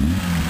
Mm-hmm.